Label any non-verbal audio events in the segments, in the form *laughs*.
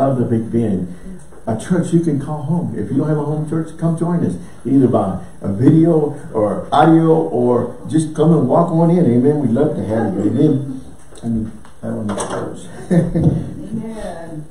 love the Big Bend. A church you can call home. If you don't have a home church, come join us. Either by a video or audio or just come and walk on in. Amen. We'd love to have you. Amen. I mean, I don't know. Amen.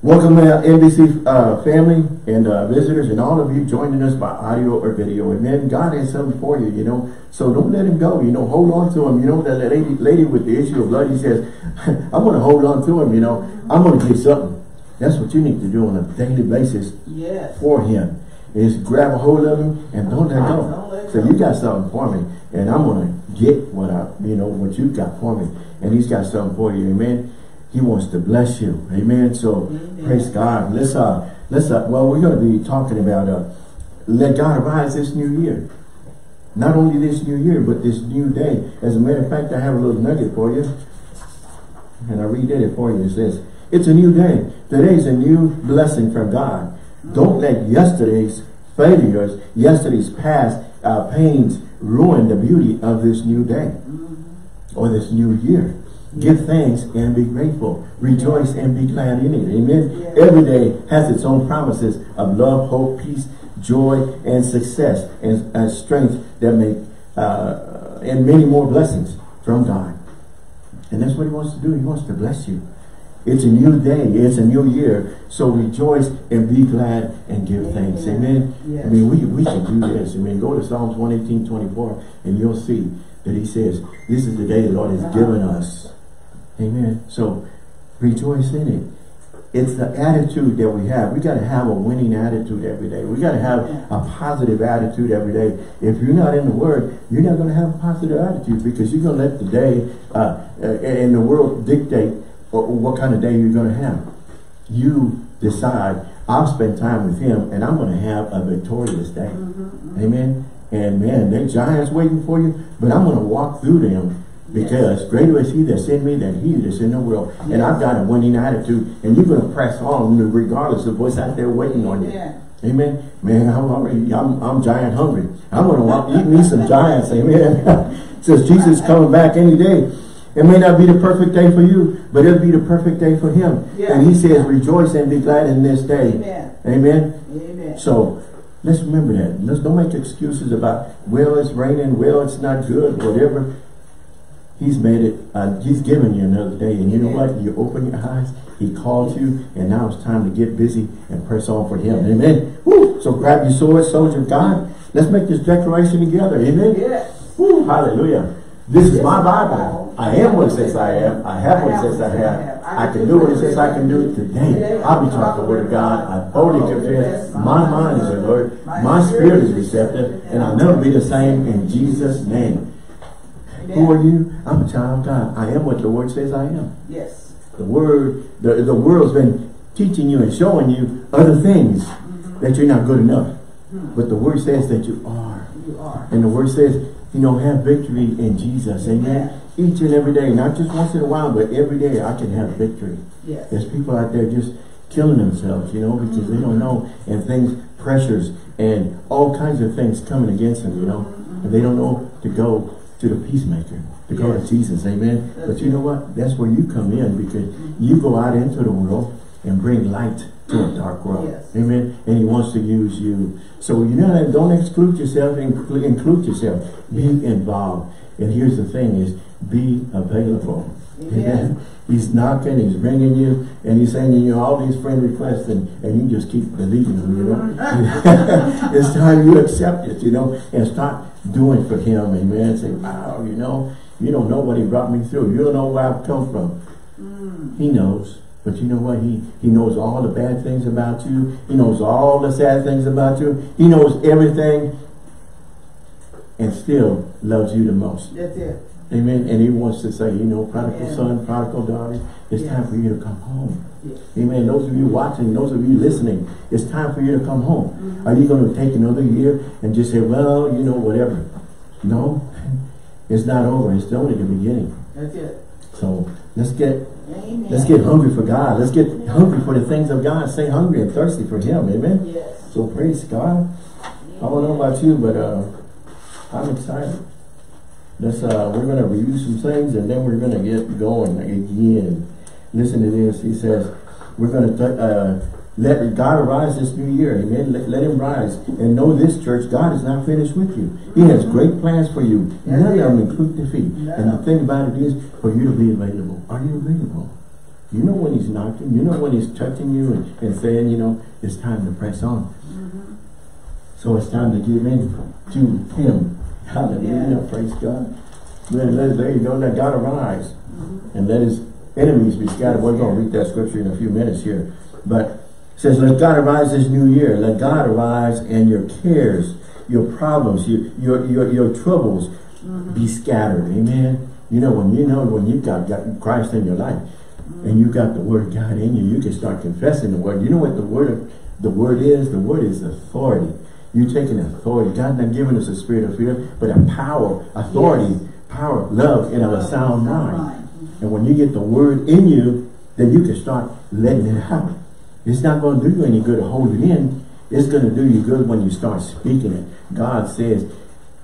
Welcome uh, NBC uh, family and uh, visitors and all of you joining us by audio or video. Amen. God has something for you, you know. So don't let him go. You know, hold on to him. You know, that lady, lady with the issue of blood, he says, *laughs* I'm going to hold on to him, you know. I'm going to get something. That's what you need to do on a daily basis yes. for him. Is grab a hold of him and don't let go. Don't let so go. you got something for me. And I'm going to get what I, you know, what you got for me. And he's got something for you. Amen. He wants to bless you. Amen. So Amen. praise God. Let's uh let's uh well we're gonna be talking about uh let God arise this new year. Not only this new year, but this new day. As a matter of fact, I have a little nugget for you. And I read it for you. It says, It's a new day. Today is a new blessing from God. Don't let yesterday's failures, yesterday's past uh, pains ruin the beauty of this new day or this new year. Give thanks and be grateful. Rejoice and be glad in it. Amen. Every day has its own promises of love, hope, peace, joy, and success, and, and strength that make, uh, and many more blessings from God. And that's what he wants to do. He wants to bless you. It's a new day. It's a new year. So rejoice and be glad and give thanks. Amen. Yes. I mean, we, we should do this. I mean, go to Psalms 118, 24, and you'll see that he says, this is the day the Lord has given us. Amen. So rejoice in it. It's the attitude that we have. We got to have a winning attitude every day. We got to have a positive attitude every day. If you're not in the Word, you're not going to have a positive attitude because you're going to let the day uh, in the world dictate what kind of day you're going to have. You decide, I'll spend time with Him and I'm going to have a victorious day. Mm -hmm. Amen. And man, there's giants waiting for you, but I'm going to walk through them because yes. greater is he that's in me than he that's in the world. Yes. And I've got a winning attitude. And you're going to press on regardless of what's out there waiting on you. Yeah. Amen. Man, I'm already, I'm, I'm giant hungry. I'm going to walk, eat me some giants. Amen. *laughs* Says Jesus coming back any day. It may not be the perfect day for you, but it'll be the perfect day for him. Yeah. And he says, rejoice and be glad in this day. Amen. Amen. Amen. So let's remember that. Let's don't make excuses about, well, it's raining, well, it's not good, whatever. He's made it, uh, he's given you another day. And you know what? You open your eyes, he called you, and now it's time to get busy and press on for him. Amen. Woo. So grab your sword, soldier of God. Let's make this declaration together. Amen. Yes. Woo. Hallelujah. This is my Bible. I am what it says I am. I have what it says I have. I can do what it says I can do today. I'll be taught the word of God. I boldly confess. My mind is alert. My spirit is receptive. And I'll never be the same in Jesus' name. Who are you? I'm a child of God. I am what the word says I am. Yes. The word, the, the world's been teaching you and showing you other things that you're not good enough. Hmm. But the word says that you are. You are. And the word says, you know, have victory in Jesus. Amen. Yeah. Each and every day, not just once in a while, but every day I can have victory. Yes. There's people out there just killing themselves, you know, because mm -hmm. they don't know. And things, pressures, and all kinds of things coming against them, you know. Mm -hmm. And they don't know to go to the peacemaker, to go to Jesus, amen. That's but you know what? That's where you come in because you go out into the world and bring light to a dark world. Yes. Amen. And he wants to use you. So you know don't exclude yourself, include, include yourself. Be involved. And here's the thing is be available. Amen. He's knocking, he's ringing you, and he's sending you all these friend requests, and, and you just keep believing them, you know. *laughs* it's time you accept it, you know, and start doing for him, amen. Say, wow, you know, you don't know what he brought me through. You don't know where I've come from. Mm. He knows. But you know what? He he knows all the bad things about you. He knows all the sad things about you. He knows everything and still loves you the most. That's it. Amen. And he wants to say, you know, prodigal Amen. son, prodigal daughter, it's yes. time for you to come home. Yes. Amen. Those of you watching, those of you listening, it's time for you to come home. Mm -hmm. Are you going to take another year and just say, well, you know, whatever? No. *laughs* It's not over. It's only the beginning. That's it. So let's get Amen. let's get hungry for God. Let's get hungry for the things of God. Stay hungry and thirsty for Him. Amen. Yes. So praise God. I don't know about you, but uh, I'm excited. Let's uh, we're going to review some things and then we're going to get going again. Listen to this. He says, we're going to uh, let God arise this new year. Amen. Let, let, him rise. And know this, church, God is not finished with you. He has great plans for you. None of them include defeat. And the thing about it is for you to be available. Are you available? You know when he's knocking. You know when he's touching you and, and saying, you know, it's time to press on. Mm -hmm. So it's time to give in to him. Hallelujah. Yeah. Praise God. Then let, there you go. Let God arise. Mm -hmm. And let his enemies be scattered. We're going to read that scripture in a few minutes here. But says, let God arise this new year. Let God arise and your cares, your problems, your your your, your troubles mm -hmm. be scattered. Amen. You know, when you know when you've got, got Christ in your life, and you got the word of God in you, you can start confessing the word. You know what the word of, the word is? The word is authority. You're taking authority. God not giving us a spirit of fear, but a power, authority, yes. power, love, and a sound mind. And when you get the word in you, then you can start letting it out. It's not going to do you any good to hold it in. It's going to do you good when you start speaking it. God says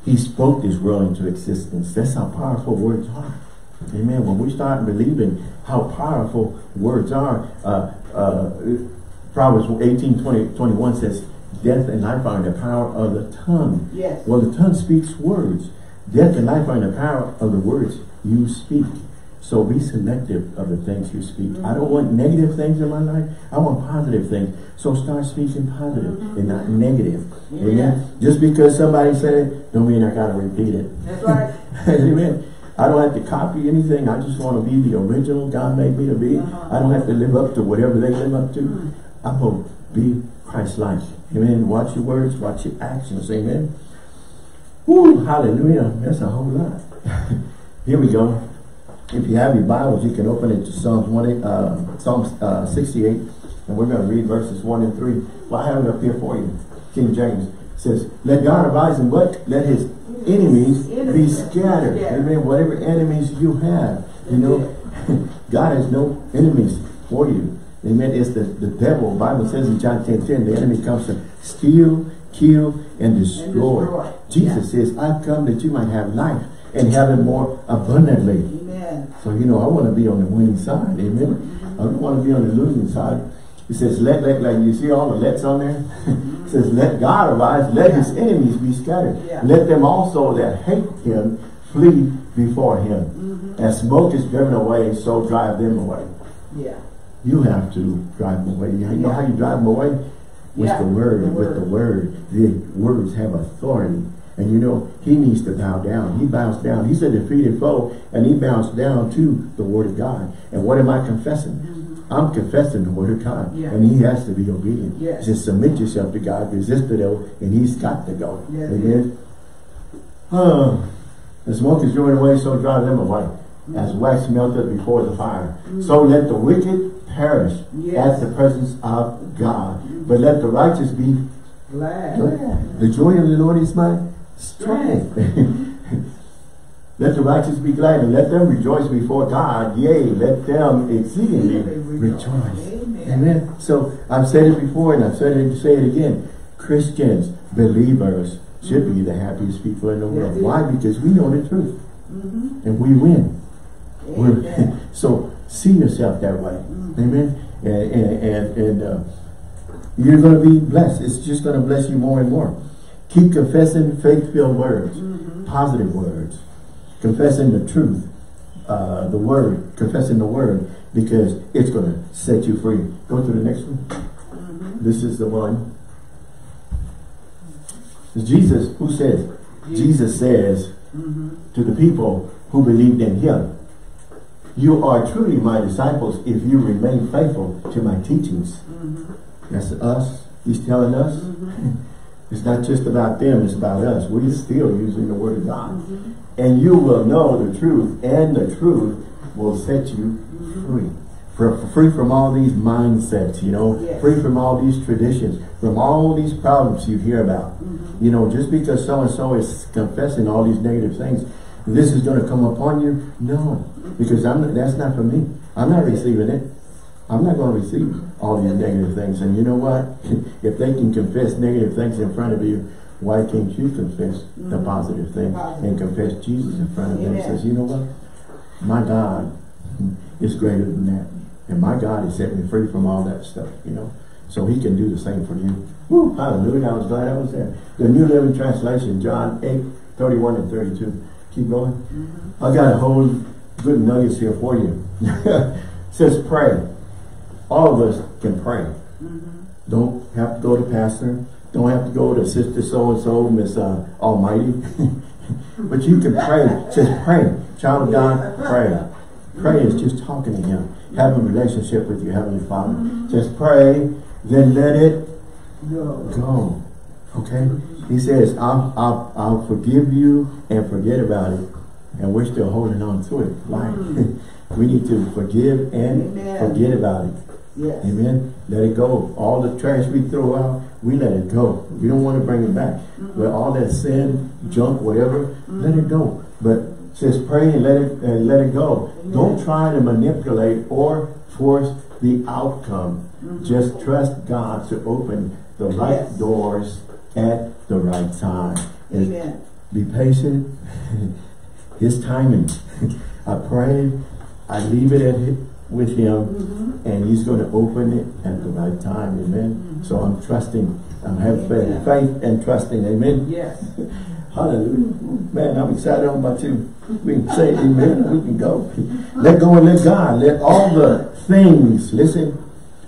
he spoke this world into existence. That's how powerful words are. Amen. When we start believing how powerful words are, uh, uh, Proverbs 18, 20, 21 says, death and life are in the power of the tongue. Yes. Well, the tongue speaks words. Death and life are in the power of the words you speak. So be selective of the things you speak. I don't want negative things in my life. I want positive things. So start speaking positive mm -hmm. and not negative. Yeah. Amen. Just because somebody said it, don't mean I gotta repeat it. That's right. *laughs* Amen. I don't have to copy anything. I just want to be the original God made me to be. Uh -huh. I don't have to live up to whatever they live up to. Mm. I'm going to be Christ-like. Amen. Watch your words, watch your actions. Amen. Woo, hallelujah. That's a whole lot. *laughs* Here we go. If you have your Bibles, you can open it to Psalms, 1, uh, Psalms uh, 68, and we're going to read verses 1 and 3. Well, I have it up here for you. King James says, Let God arise and what? Let his enemies be scattered. Amen. Whatever enemies you have, you know, *laughs* God has no enemies for you. Amen. It's the, the devil. Bible says in John 10, 10, the enemy comes to steal, kill, and destroy. And destroy. Jesus yeah. says, I've come that you might have life and have it more abundantly. So, you know, I want to be on the winning side. Amen. I don't want to be on the losing side. He says, let, let, like you see all the lets on there? *laughs* it says, let God arise, let yeah. his enemies be scattered. Yeah. Let them also that hate him flee before him. Mm -hmm. As smoke is driven away, so drive them away. Yeah. You have to drive them away. You know how you drive them away? With yeah, the word, the with the word. The words have authority. And you know, he needs to bow down. He bows down. He's a defeated foe, and he bows down to the word of God. And what am I confessing? Mm -hmm. I'm confessing the word of God. Yeah. And he has to be obedient. Yes. Just submit yourself to God, resist the devil, and he's got to go. Yes. Amen. Uh, the smoke is driven away, so drive them away. Mm -hmm. As wax melted before the fire. Mm -hmm. So let the wicked perish yes. at the presence of God. Mm -hmm. But let the righteous be glad. glad. The joy of the Lord is my strength. Let the righteous be glad and let them rejoice before God. Yea, let them exceedingly rejoice. Amen. Amen. So I've said it before and I've said it say it again. Christians, believers, should be the happiest people in the world. Yes, Why? Because we know the truth. Mm -hmm. And we win. *laughs* so see yourself that way. Mm -hmm. Amen. And, and, and, and uh, you're going to be blessed. It's just going to bless you more and more. Keep confessing faith-filled words, mm -hmm. positive words confessing the truth, uh, the word, confessing the word, because it's going to set you free. Go to the next one. Mm -hmm. This is the one. It's Jesus who says, Jesus says mm -hmm. to the people who believed in him, you are truly my disciples if you remain faithful to my teachings. Mm -hmm. That's us. He's telling us. *laughs* Mm-hmm. It's not just about them, it's about us. We're still using the word of God. Mm -hmm. And you will know the truth, and the truth will set you free. Free from all these mindsets, you know, yes. free from all these traditions, from all these problems you hear about. Mm -hmm. You know, just because so-and-so is confessing all these negative things, this is going to come upon you? No, because I'm, that's not for me. I'm not receiving it. I'm not going to receive all these negative things. And you know what? *laughs* if they can confess negative things in front of you, why can't you confess mm -hmm. the mm-hmm. positive thing and confess Jesus in front of them? Says, you know what? My God is greater than that. And my God has set me free from all that stuff, you know. So he can do the same for you. Woo, hallelujah. I was glad I was there. The New Living Translation, John 8, 31 and 32. Keep going. Mm -hmm. I got a whole good nuggets here for you. *laughs* says pray. All of us can pray. Mm -hmm. Don't have to go to pastor. Don't have to go to sister so-and-so, Miss uh, Almighty. *laughs* but you can pray. Just pray. Child of God, pray. Pray is just talking to him. Have a relationship with your Heavenly Father. Mm -hmm. Just pray then let it go. Okay? He says, I'll, I'll, I'll forgive you and forget about it. And we're still holding on to it. Like, mm. *laughs* we need to forgive and Amen. forget about it. Yes. Amen. Let it go. All the trash we throw out, we let it go. We don't want to bring it back. Mm -hmm. But all that sin, junk, whatever, mm -hmm. let it go. But just pray and let it and let it go. Amen. Don't try to manipulate or force the outcome. Mm -hmm. Just trust God to open the right yes. doors at the right time. Amen. Be patient. *laughs* His timing. *laughs* I pray. I leave it at with Him, mm -hmm. and He's going to open it at the right time. Amen. Mm -hmm. So I'm trusting. I'm having faith, faith and trusting. Amen. Yes. Hallelujah. Man, I'm excited about you. We can say *laughs* amen. We can go. Let go and let God. Let all the things, listen,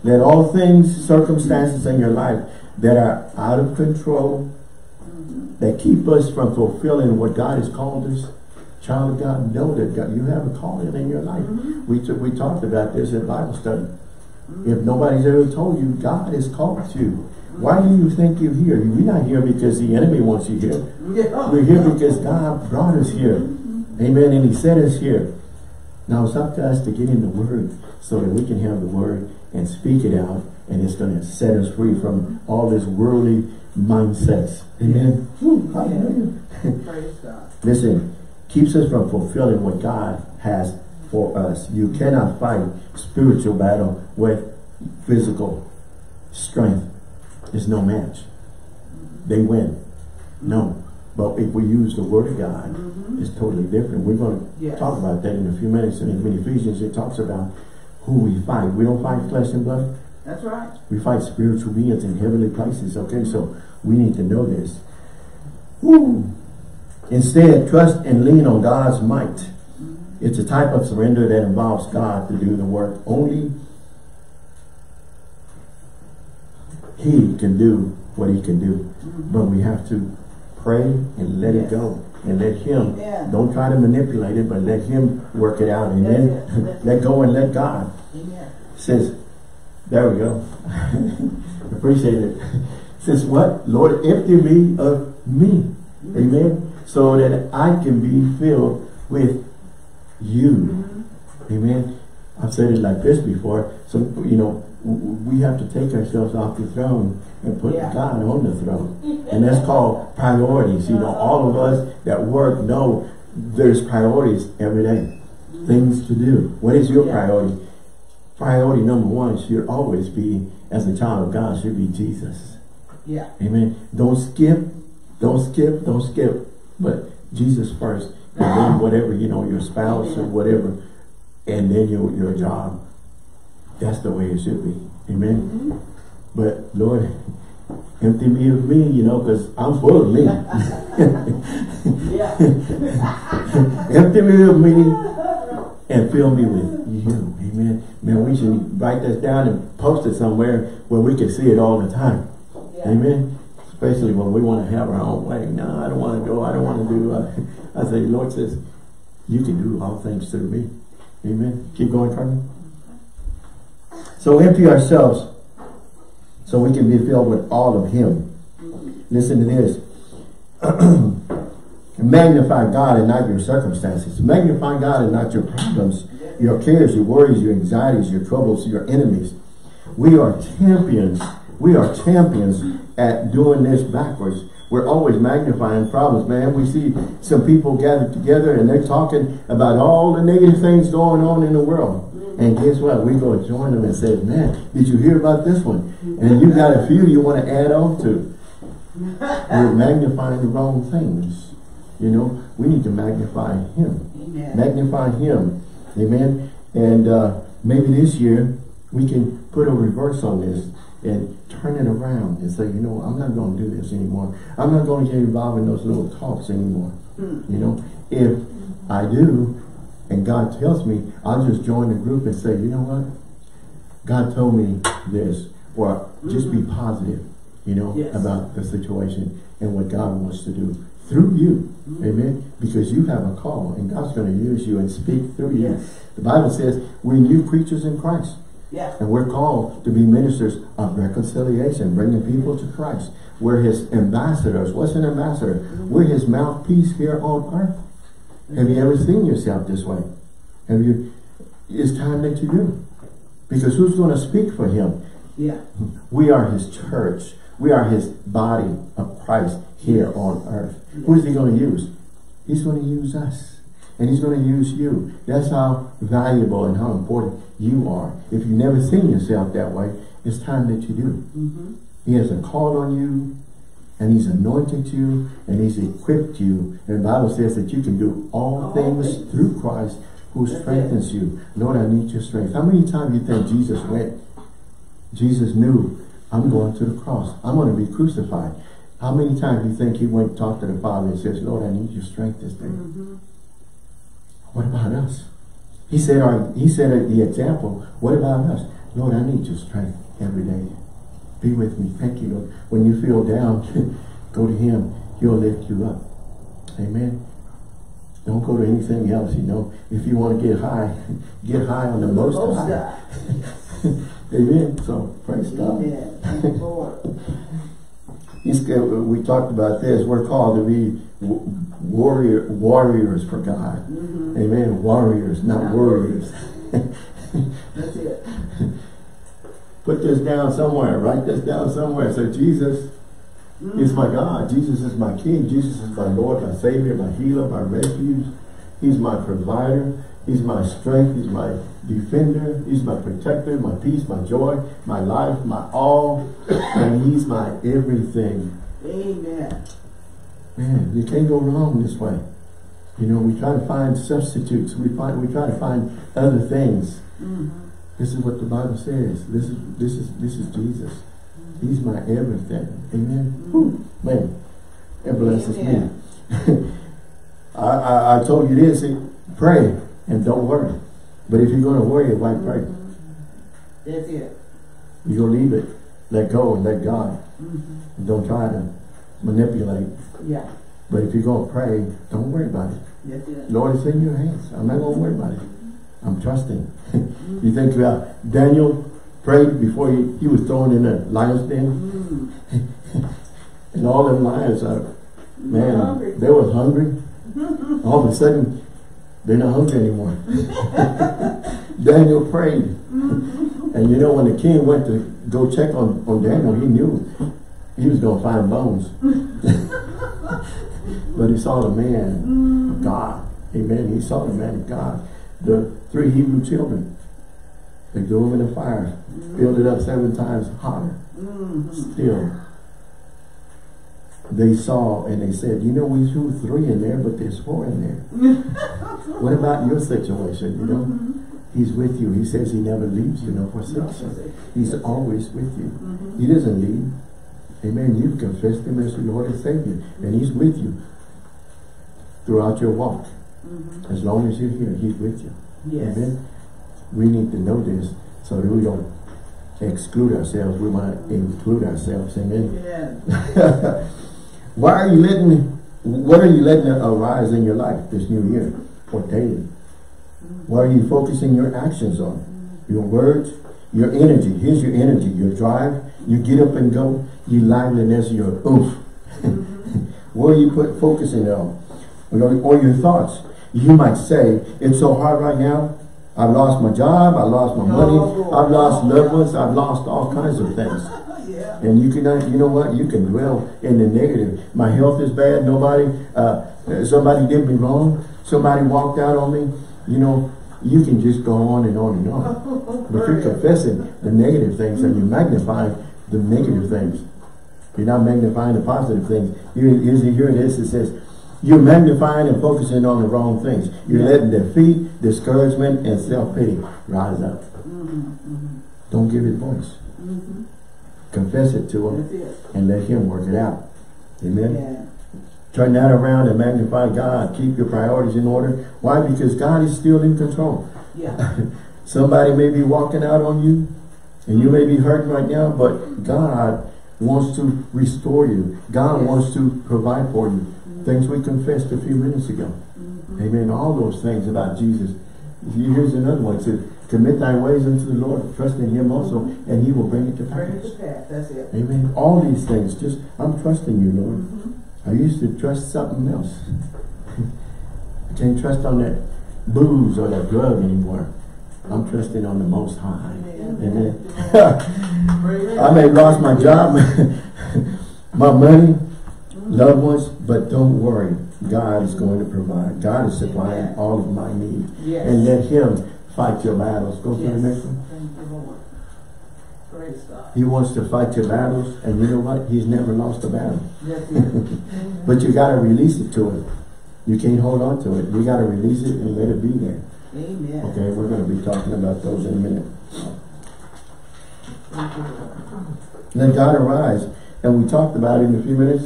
let all things, circumstances in your life that are out of control, that keep us from fulfilling what God has called us, child of God, know that God, you have a calling in your life. Mm -hmm. We, we talked about this in Bible study. Mm -hmm. If nobody's ever told you, God has called you. Why do you think you're here? We're not here because the enemy wants you here. Yeah. We're here because God brought us here. Mm-hmm. Amen. And he set us here. Now it's up to us to get in the Word so that we can have the word and speak it out and it's going to set us free from all this worldly mindsets. Amen. Praise God. *laughs* Listen, keeps us from fulfilling what God has for us. You cannot fight spiritual battle with physical strength. There's no match. They win. No. But if we use the word of God, mm -hmm. it's totally different. We're going to yes. talk about that in a few minutes. And in Ephesians, it talks about who we fight. We don't fight flesh and blood. That's right. We fight spiritual beings in heavenly places. Okay, so we need to know this. Woo. Instead, trust and lean on God's might. It's a type of surrender that involves God to do the work. Only He can do what He can do. Mm -hmm. But we have to pray and let yes. it go and let him, yeah. don't try to manipulate it, but let him work it out. Amen. let go and let God. Amen. Says, there we go. *laughs* Appreciate it. Says what? Lord, empty me of me. Amen. So that I can be filled with you. Mm -hmm. Amen. I've said it like this before. So, you know, we have to take ourselves off the throne and put yeah. God on the throne. *laughs* and that's called priorities. You know, all of us that work know there's priorities every day. Things to do. What is your yeah. priority? Priority number one should always be, as a child of God, should be Jesus. Yeah. Amen. Don't skip. Don't skip. Don't skip. But Jesus first. And then whatever, you know, your spouse or whatever. And then your, your job. That's the way it should be. Amen. Mm -hmm. But Lord, empty me of me, you know, because I'm full of me. *laughs* *laughs* empty me of me and fill me with you. Amen. Man, we should write this down and post it somewhere where we can see it all the time. Yeah. Amen. Especially when we want to have our own way. No, I don't want to go. I don't want to do. Uh, *laughs* I say, Lord says, you can do all things through me. Amen. Keep going, Carmen. So empty ourselves so we can be filled with all of him. Listen to this. *clears throat* Magnify God and not your circumstances. Magnify God and not your problems, your cares, your worries, your anxieties, your troubles, your enemies. We are champions. We are champions at doing this backwards. We're always magnifying problems, man. We see some people gathered together and they're talking about all the negative things going on in the world. And guess what? We go join them and say, man, did you hear about this one? And you got a few you want to add on to. We're *laughs* magnifying the wrong things. You know, we need to magnify him. Amen. Magnify him. Amen. And uh, maybe this year we can put a reverse on this and turn it around and say, you know, I'm not going to do this anymore. I'm not going to get involved in those little talks anymore. Mm. You know, if I do, and God tells me, I'll just join the group and say, you know what? God told me this. Or just be mm-hmm. positive, you know, yes. about the situation and what God wants to do through you. Mm -hmm. Amen. Because you have a call and God's going to use you and speak through you. Yes. The Bible says we're new creatures in Christ. Yeah. And we're called to be ministers of reconciliation, bringing people to Christ. We're his ambassadors. What's an ambassador? Mm -hmm. We're his mouthpiece here on earth. Mm -hmm. Have you ever seen yourself this way? Have you? It's time that you do. Because who's going to speak for him? Yeah. We are his church. We are his body of Christ here on earth. Yes. Who is he going to use? He's going to use us. And he's going to use you. That's how valuable and how important you are. If you've never seen yourself that way, it's time that you do. Mm -hmm. He has a call on you, and he's anointed you, and he's equipped you. And the Bible says that you can do all, all things, things through Christ who strengthens you. Lord, I need your strength. How many times do you think Jesus went? Jesus knew, I'm going to the cross. I'm going to be crucified. How many times do you think he went and talked to the Father and says, Lord, I need your strength this day? Mm -hmm. What about us? He said, our, he said the example, what about us? Lord, I need your strength every day. Be with me. Thank you, Lord. When you feel down, *laughs* go to him. He'll lift you up. Amen. Don't go to anything else, you know. If you want to get high, *laughs* get high on the most, most high. *laughs* Amen. So, praise God. Amen. God. Lord. we talked about this. We're called to be warrior warriors for God. Mm -hmm. Amen. Warriors, not, not warriors. That's it. *laughs* Put this down somewhere. Write this down somewhere. Say, Jesus mm -hmm. is my God. Jesus is my King. Jesus is my Lord, my Savior, my healer, my refuge. He's my provider. He's my strength. He's my defender. He's my protector, my peace, my joy, my life, my all. and he's my everything. Amen. Man, you can't go wrong this way. You know, we try to find substitutes. We find we try to find other things. Mm -hmm. This is what the Bible says. This is this is this is Jesus. He's my everything. Amen. Mm -hmm. Man, it blesses Amen. me. *laughs* I, I, I told you this. Pray and don't worry. But if you're going to worry, why pray? Mm -hmm. That's it. You go leave it. Let go and let God. Mm-hmm. Don't try to manipulate. Yeah. But if you're going to pray, don't worry about it. Yes, yes. Lord, it's in your hands. I'm not going to worry about it. I'm trusting. *laughs* you think about Daniel prayed before he, he was thrown in the lion's den? Mm. *laughs* and all them lions are, man, they were hungry. *laughs* all of a sudden, they're not hungry anymore. *laughs* Daniel prayed. Mm-hmm. and you know, when the king went to go check on, on Daniel, he knew he was going to find bones. *laughs* but he saw the man of God. Amen. He saw the man of God. The three Hebrew children. They threw him in the fire. Filled it up seven times hotter. Mm. Still. They saw and they said, you know, we threw three in there, but there's four in there. *laughs* what about your situation, you know? -hmm. He's with you. He says he never leaves you nor forsakes you. He's always with you. -hmm. He doesn't leave. Amen. You've confessed him as your Lord and Savior. And he's with you throughout your walk. Mm -hmm. As long as you're here, he's with you. Yes. Amen. We need to know this so that we don't exclude ourselves. We want to include ourselves. Amen. Yeah. *laughs* Why are you letting, what are you letting arise in your life this new year or daily? What are you focusing your actions on? Your words, your energy. Here's your energy, your drive. You get up and go. Your liveliness, your oomph. *laughs* what are you put focusing on? or your thoughts. You might say, it's so hard right now. I've lost my job. I lost my money. I've lost loved ones. I've lost all kinds of things. And you can, you know what? You can dwell in the negative. My health is bad. Nobody, uh, somebody did me wrong. Somebody walked out on me. You know, you can just go on and on and on. *laughs* but you're confessing the negative things and you're magnifying the negative things. You're not magnifying the positive things. Here, here it is. It says, you're magnifying and focusing on the wrong things. You're letting defeat, discouragement, and self-pity rise up. Mm-hmm. Don't give it voice. Mm-hmm. Confess it to him it. and let him work it out. Amen. Yeah. Turn that around and magnify God. Keep your priorities in order. Why? Because God is still in control. Yeah. *laughs* Somebody may be walking out on you and you may be hurting right now, but God wants to restore you. God Yes. wants to provide for you. Things we confessed a few minutes ago. Mm-hmm. Amen. All those things about Jesus. Here's another one. It says, commit thy ways unto the Lord. Trust in him also, and he will bring it to Bring it pass. to pass. That's it. Amen. All these things. Just, I'm trusting you, Lord. Mm-hmm. I used to trust something else. I can't trust on that booze or that drug anymore. I'm trusting on the Most High. Amen. Praise *laughs* I may have lost my job, *laughs* my money, loved ones, but don't worry. God is going to provide. God is supplying all of my needs. Yes. And let Him fight your battles. Go to the Yes. next one. Thank you, Lord. Praise God. He wants to fight your battles, and you know what? He's never lost a battle. It. *laughs* But you got to release it to Him. You can't hold on to it. You got to release it and let it be there. Amen. Okay, we're going to be talking about those in a minute. Let God arise. And we talked about it in a few minutes.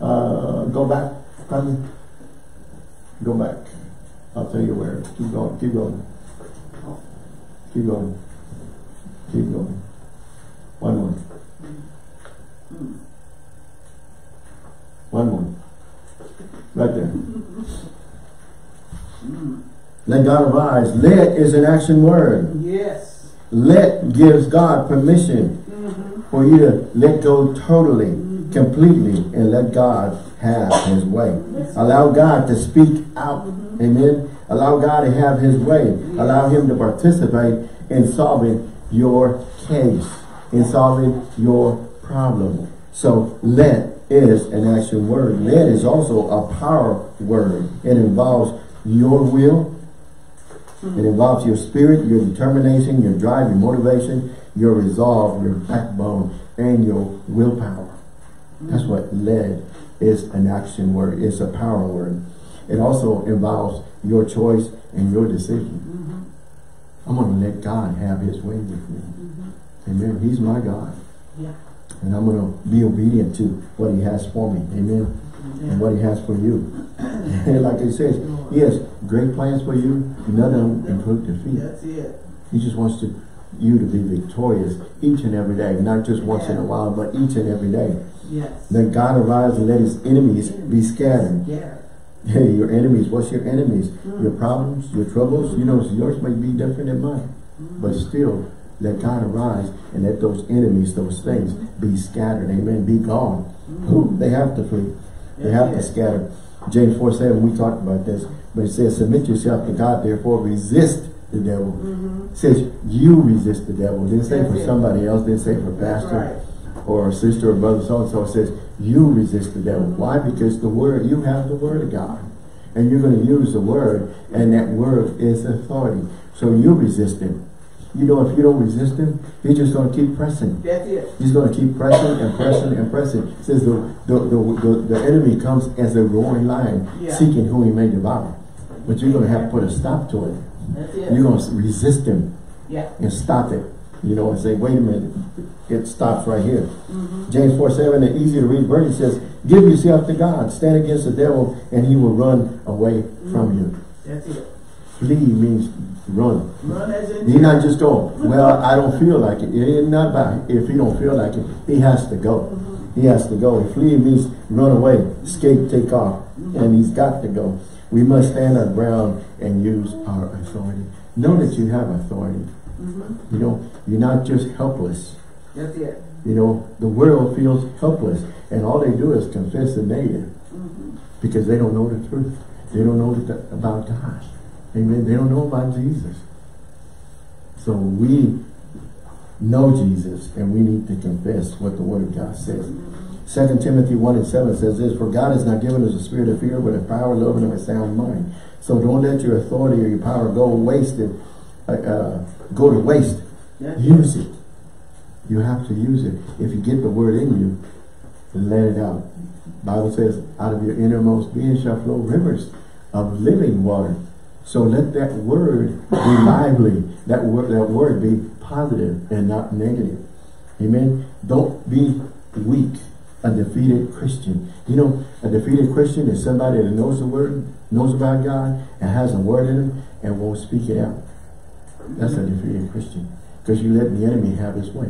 Uh, go back. Go back. I'll tell you where. Keep going. Keep going. Keep going. Keep going. One more. One more. Right there. Let God arise. Let is an action word. Yes. Let gives God permission Mm-hmm. for you to let go totally, completely, and let God have his way. Allow God to speak out. Amen. Allow God to have his way. Allow him to participate in solving your case, in solving your problem. So let is an action word. Let is also a power word. It involves your will, it involves your spirit, your determination, your drive, your motivation, your resolve, your backbone, and your willpower. That's what led is an action word. It's a power word. It also involves your choice and your decision. Mm-hmm. I'm going to let God have his way with me. Mm-hmm. Amen. He's my God. Yeah. And I'm going to be obedient to what he has for me. Amen. And what he has for you. And *laughs* like it says, he has great plans for you. None of them include defeat. That's it. He just wants to, you to be victorious each and every day. Not just once in a while, but each and every day. Yes. Let God arise and let his enemies be scattered. Yeah. Hey, your enemies, what's your enemies? Mm. Your problems, your troubles, you know, yours may be different than mine. Mm. But still, let God arise and let those enemies, those things be scattered. Amen. Be gone. Mm. Ooh, they have to flee. They have to scatter. James 4 7, we talked about this, but it says, Submit yourself to God, therefore resist the devil. Mm-hmm. It says, You resist the devil. It didn't say That's for it. somebody else, didn't say for pastor or a sister or brother so and so. It says, You resist the devil. Why? Because the word, you have the word of God. And you're going to use the word, and that word is authority. So you resist him. You know, if you don't resist him, he's just going to keep pressing. That's it. He's going to keep pressing and pressing and pressing. It says the, the, the, the, enemy comes as a roaring lion, seeking who he may devour. But you're going to have to put a stop to it. That's it. You're going to resist him Yeah. and stop it. You know, and say, wait a minute, it stops right here. Mm-hmm. James 4, 7, the easy to read verse says, give yourself to God, stand against the devil, and he will run away from you. That's it. Flee means run. Run He's not just going, *laughs* well, I don't feel like it. It ain't not about if he don't feel like it. He has to go. He has to go. And flee means run away, escape, take off. And he's got to go. We must stand our ground and use our authority. Know that you have authority. Mm-hmm. You know, you're not just helpless. That's it. You know, the world feels helpless. And all they do is confess the negative. Mm-hmm. Because they don't know the truth. They don't know the, about God. Amen. They don't know about Jesus. So we know Jesus and we need to confess what the Word of God says. Mm-hmm. 2 Timothy 1 and 7 says this, For God has not given us a spirit of fear, but of power, love, and of a sound mind. So don't let your authority or your power go wasted, uh, uh, go to waste. That's Use it. You have to use it. If you get the word in you, let it out. Bible says, out of your innermost being shall flow rivers of living water. So let that word be lively. That word, that word be positive and not negative. Amen. Don't be weak, a defeated Christian. You know, a defeated Christian is somebody that knows the word, knows about God, and has a word in him, and won't speak it out. That's a defeated Christian. Because you let the enemy have his way.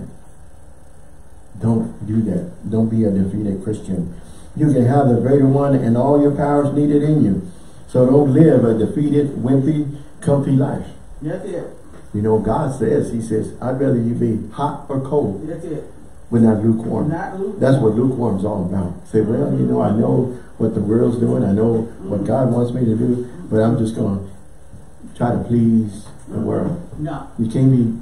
Don't do that. Don't be a defeated Christian. You can have the greater one and all your powers needed in you. So don't live a defeated, wimpy, comfy life. That's it. You know, God says, he says, I'd rather you be hot or cold, That's it. but not lukewarm. Not lukewarm. That's what lukewarm's all about. Say, well, you know, I know what the world's doing. I know what God wants me to do, but I'm just going to try to please the world. No. You can't be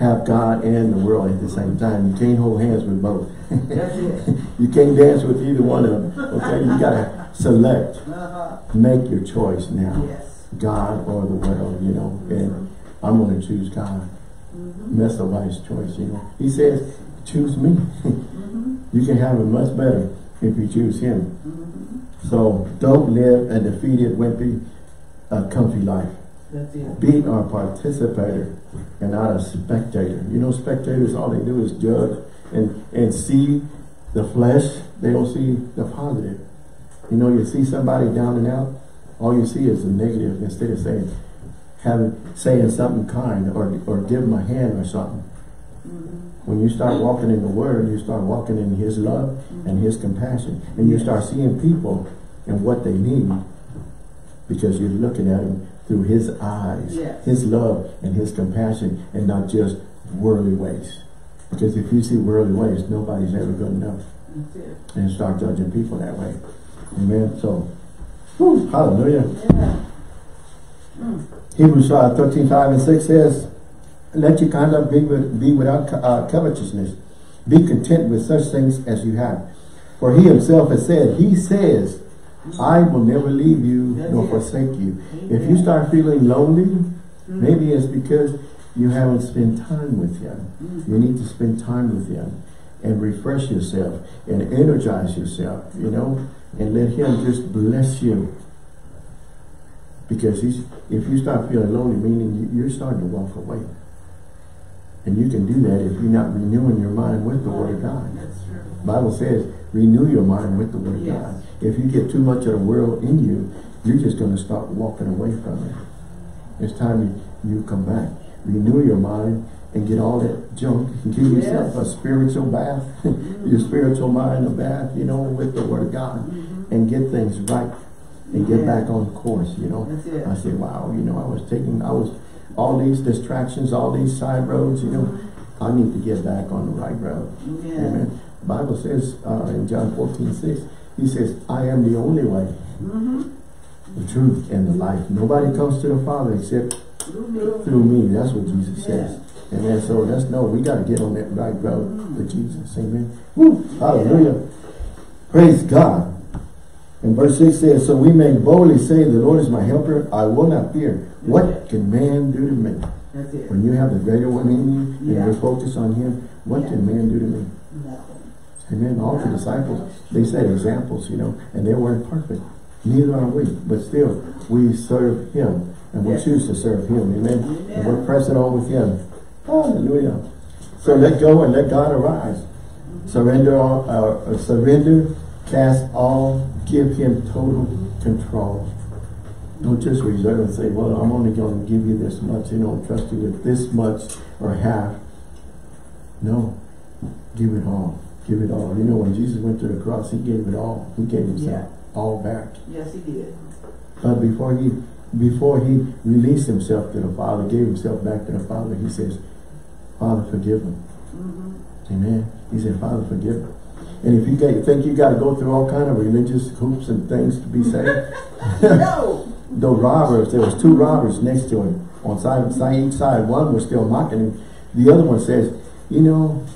have God and the world at the same time. You can't hold hands with both. That's it. *laughs* you can't dance with either one of them. Okay, you gotta select. Uh-huh. Make your choice now. Yes. God or the world, you know. And I'm gonna choose God. That's the wise choice, you know. He says, choose me. *laughs* you can have it much better if you choose him. So don't live a defeated, wimpy, uh, comfy life. That's it. Be a participator and not a spectator. You know, spectators, all they do is judge and, and see the flesh. They don't see the positive. You know, you see somebody down and out, all you see is the negative instead of saying, having, saying something kind or, or give them a hand or something. Mm-hmm. When you start walking in the Word, you start walking in His love and His compassion. And you start seeing people and what they need because you're looking at them through His eyes, Yes. His love and His compassion and not just worldly ways. Because if you see worldly ways, nobody's ever good enough. And start judging people that way. Amen. So, whew, hallelujah. Yeah. Hebrews uh, 13, 5 and 6 says, Let your conduct be, with, be without uh, covetousness. Be content with such things as you have. For he himself has said, he says, I will never leave you nor forsake you. If you start feeling lonely, maybe it's because you haven't spent time with him. You need to spend time with him and refresh yourself and energize yourself, you know, and let him just bless you. Because he's, if you start feeling lonely, meaning you- you're starting to walk away. And you can do that if you're not renewing your mind with the Word of God. Bible says, renew your mind with the Word of Yes. God. If you get too much of the world in you, you're just going to start walking away from it. It's time you, you come back. Renew your mind and get all that junk *laughs* give yourself Yes. a spiritual bath, *laughs* your mm-hmm. spiritual mind a bath, you know, with the Word of God. Mm-hmm. And get things right and get Yeah. back on course, you know. I said, wow, you know, I was taking, I was, all these distractions, all these side roads, you know, mm-hmm. I need to get back on the right road. Yeah. Amen. Bible says uh, in John 14, 6, he says, I am the only way, Mm-hmm. the truth, and the life. Nobody comes to the Father except through me. That's what Jesus says. Amen. So that's no, we got to get on that right road with Jesus. Amen. Woo. Hallelujah. Praise God. And verse 6 says, So we may boldly say, The Lord is my helper. I will not fear. What can man do to me? That's it. When you have the greater one in you and you're focused on him, what can man do to me? Amen. All the disciples, they said examples, you know, and they weren't perfect. Neither are we. But still, we serve him. And we Yes. choose to serve him. Amen. Amen. And we're pressing on with him. Hallelujah. So let go and let God arise. Surrender all, uh, uh, surrender, cast all, give him total control. Don't just reserve and say, well, I'm only going to give you this much, you know, trust you with this much or half. No, give it all. Give it all. You know, when Jesus went to the cross, he gave it all. He gave himself all back. Yes, he did. But before he before he released himself to the Father, gave himself back to the Father, he says, Father, forgive them. Mm-hmm. Amen. He said, Father, forgive them. And if you think you got to go through all kind of religious hoops and things to be saved, *laughs* No. *laughs* the robbers, there was two robbers next to him on side, side each side. One was still mocking him. The other one says, you know,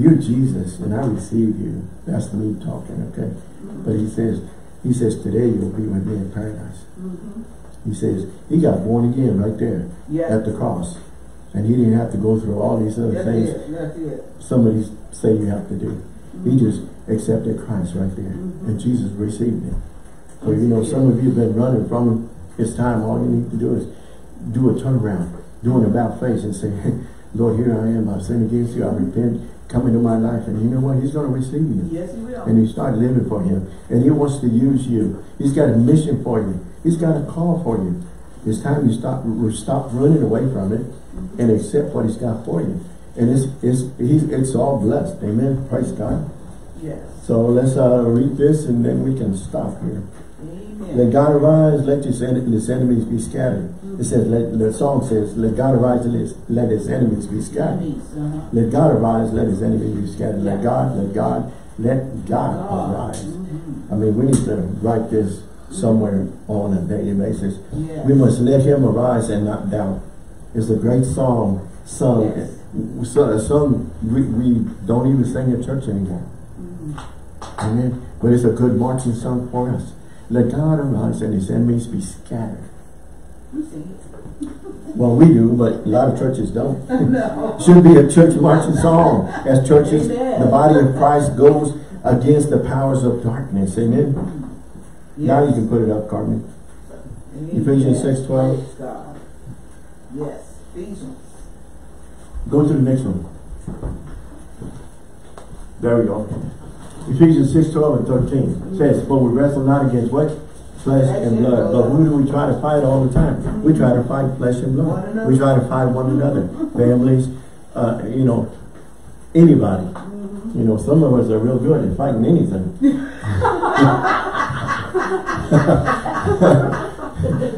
you're Jesus and I receive you. That's me talking, okay? But he says, he says, today you'll be with me in paradise. Mm-hmm. He says, he got born again right there at the cross. And he didn't have to go through all these other That's things it. Somebody say you have to do. He just accepted Christ right there. And Jesus received him. So you know, some of you have been running from him It's time. All you need to do is do a turnaround, do an about face and say, *laughs* Lord, here I am. I've sinned against you. I repent. Come into my life. And you know what? He's going to receive you. Yes, he will. And you start living for him. And he wants to use you. He's got a mission for you. He's got a call for you. It's time you stop stop running away from it and accept what he's got for you. And it's it's he's it's all blessed. Amen. Praise God. Yes. So let's uh, read this and then we can stop here. Amen. Let God arise, let his, en his enemies be scattered. It says, let, the song says, let God arise let, let his enemies be scattered. Uh-huh. Let God arise, let his enemies be scattered. Let God, let God, let God God. arise. Mhm. I mean, we need to write this somewhere on a daily basis. We must let him arise and not doubt. It's a great song sung. Yes. So, a song we, we don't even sing at church anymore. Mhm. Amen. But it's a good marching song for us. Let God arise and his enemies be scattered. Well, we do, but a lot of churches don't. *laughs* no. Should be a church marching song. As churches, Amen. the body of Christ goes against the powers of darkness. Amen. Now you can put it up, Carmen. Amen. Ephesians 6:12. Praise God. Yes. Ephesians. Go to the next one. There we go. Ephesians 6, 12 and 13 says, For we wrestle not against what? Flesh and blood. But who do we try to fight all the time? We try to fight flesh and blood. We try to fight one another. Families, uh, you know, anybody. You know, some of us are real good at fighting anything. *laughs* *laughs*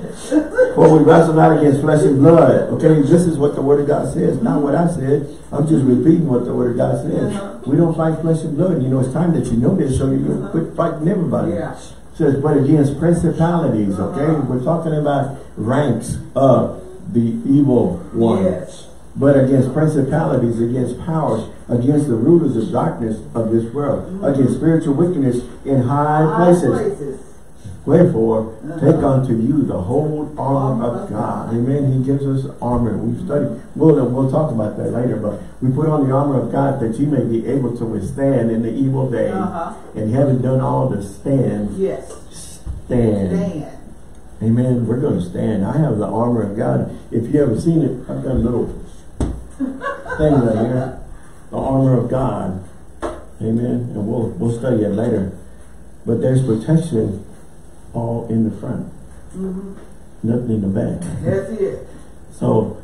For we wrestle not against flesh and blood. Okay, this is what the Word of God says, not what I said. I'm just repeating what the Word of God says. Uh-huh. We don't fight flesh and blood. You know, it's time that you know this so you quit fighting everybody. Yeah. says, but against principalities, okay? Uh-huh. We're talking about ranks of the evil one. Yes. But against principalities, against powers, against the rulers of darkness of this world, against spiritual wickedness in high High places. places. Wherefore, Uh-huh. take unto you the whole armor of God. Amen. He gives us armor. We've studied. We'll, we'll talk about that later, but we put on the armor of God that you may be able to withstand in the evil day. Uh-huh. And having done all to stand, Yes. stand. Stand. Amen. We're going to stand. I have the armor of God. If you ever seen it, I've got a little *laughs* thing right here. The armor of God. Amen. And we'll we'll study it later. But there's protection all in the front. Mhm. Nothing in the back. That's it. So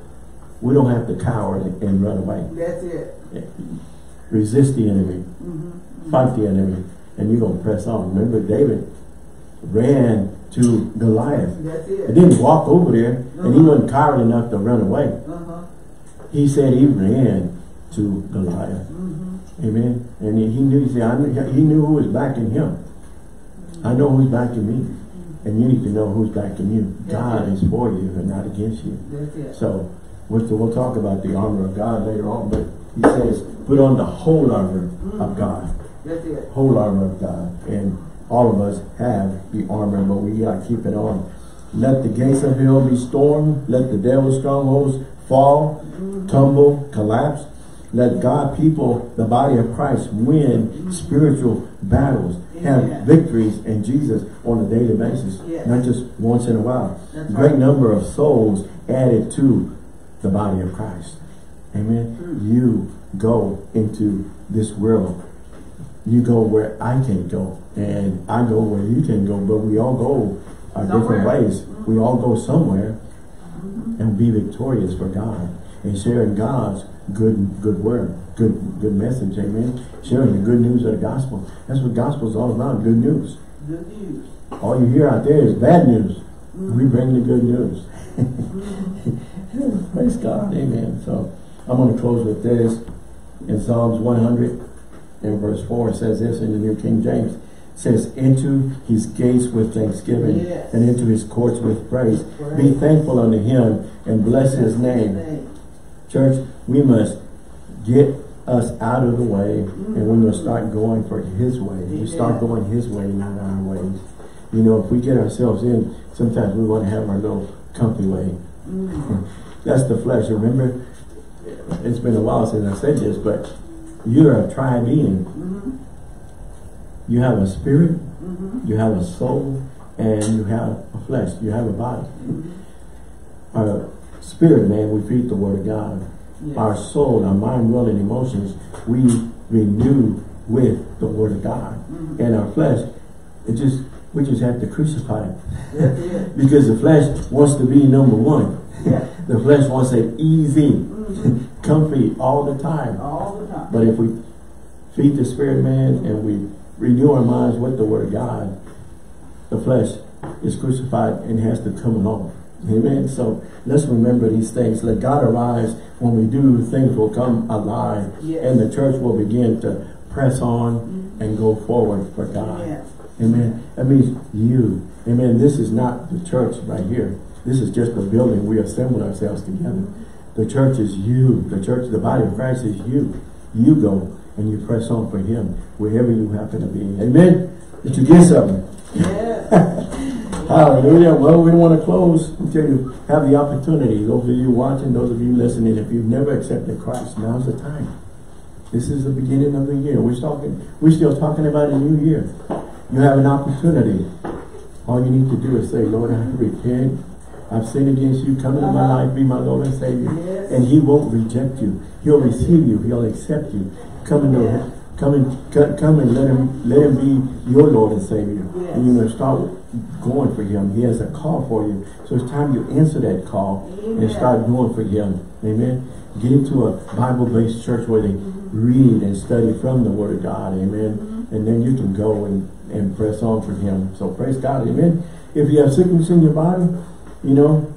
we don't have to cower and, and run away. That's it. Resist the enemy. Mm -hmm. Fight the enemy. And you're going to press on. Remember David ran to Goliath. That's He it. didn't walk over there and he wasn't coward enough to run away. Uh-huh. He said he ran to Goliath. Mhm. Amen. And he, he knew, he, said, I knew, he knew who was backing him. I know who's backing me. And you need to know who's backing you. God is for you and not against you. So we'll, talk about the armor of God later on. But he says, put on the whole armor of God. Whole armor of God. And all of us have the armor, but we got to keep it on. Let the gates of hell be stormed. Let the devil's strongholds fall, tumble, collapse. Let God people, the body of Christ, win spiritual battles, have victories in Jesus on a daily basis, Yes. not just once in a while. That's Great right. number of souls added to the body of Christ. Amen. Mm. You go into this world. You go where I can go, and I go where you can go, but we all go our different ways. We all go somewhere and be victorious for God and sharing God's good good word, good good message, amen. Sharing the good news of the gospel. That's what gospel is all about, good news. Good news. All you hear out there is bad news. Mm. We bring the good news. Mm. *laughs* Praise God, amen. So I'm going to close with this. In Psalms 100 in verse 4 it says this in the New King James. It says, into his gates with thanksgiving Yes. and into his courts with praise. Be thankful unto him and bless his name. Church, we must get us out of the way and we must start going for his way. We start going his way, not our ways. You know, if we get ourselves in, sometimes we want to have our little comfy way. That's the flesh. Remember, it's been a while since I said this, but you're a tri-being. Mhm. You have a spirit, Mhm. you have a soul, and you have a flesh, you have a body. Our spirit, man, we feed the word of God. Yes. Our soul, our mind, will, and emotions, we renew with the word of God. Mhm. And our flesh, it just, we just have to crucify it. *laughs* Because the flesh wants to be number one. Yeah. *laughs* The flesh wants it easy, Mhm. *laughs* comfy all the time. All the time. But if we feed the spirit man and we renew our minds with the word of God, the flesh is crucified and has to come along. Amen. So let's remember these things. Let God arise. When we do, things will come alive. Yes. And the church will begin to press on mm-hmm. and go forward for God. Yes. Amen. That means you. Amen. This is not the church right here. This is just a building. We assemble ourselves together. The church is you. The church, the body of Christ is you. You go and you press on for him wherever you happen to be. Amen. Did you get something? Yes. *laughs* Hallelujah. Well, we don't want to close until you have the opportunity. Those of you watching, those of you listening, if you've never accepted Christ, now's the time. This is the beginning of the year. We're talking, we're still talking about a new year. You have an opportunity. All you need to do is say, Lord, I repent. I've sinned against you. Come into my Uh-huh. life, be my Lord and Savior. Yes. And he won't reject you. He'll receive you. He'll accept you. Come into Yeah. come and come and let him let him be your Lord and Savior. Yes. And you're gonna start going for him. He has a call for you. So it's time you answer that call and start going for him. Amen. Get into a Bible-based church where they mm-hmm. read and study from the Word of God. Amen. Mm-hmm. And then you can go and, and press on for him. So praise God. Amen. If you have sickness in your body, you know,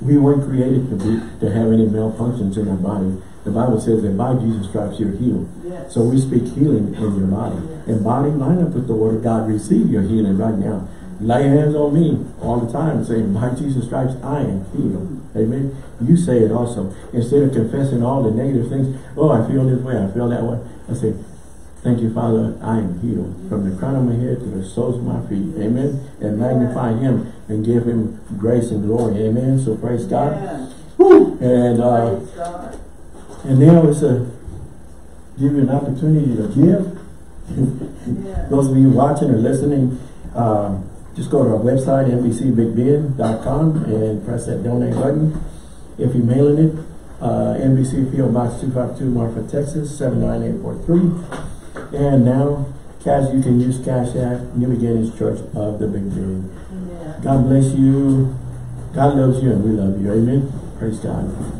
we weren't created to be to have any malfunctions in our body. The Bible says that by Jesus' stripes you're healed. Yes. So we speak healing in your body. And body, line up with the word of God. Receive your healing right now. Lay your hands on me all the time and say, by Jesus' stripes I am healed. Amen. You say it also. Instead of confessing all the negative things, oh, I feel this way, I feel that way. I say, thank you, Father, I am healed. From the crown of my head to the soles of my feet. Amen. And magnify him and give him grace and glory. Amen. So praise God. Yes. And uh, Praise God. And now it's a give you an opportunity to give. Yes. *laughs* Those of you watching or listening, um, just go to our website, nbcbigbend.com and press that donate button. If you're mailing it, uh, NBC PO Box 252 Marfa, Texas 79843. And now, cash, you can use Cash App, New Beginnings Church of the Big Bend. Yes. God bless you. God loves you and we love you. Amen. Praise God.